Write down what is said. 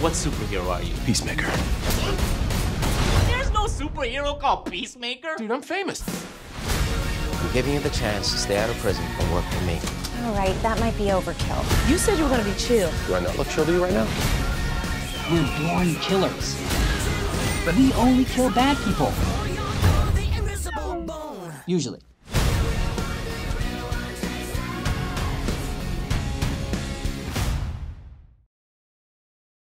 What superhero are you? Peacemaker. There's no superhero called Peacemaker. Dude, I'm famous. I'm giving you the chance to stay out of prison and work for me. All right, that might be overkill. You said you were gonna be chill. Do I not look chill to you right now? We're born killers. But we only kill bad people. Usually.